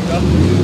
sonraki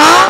huh?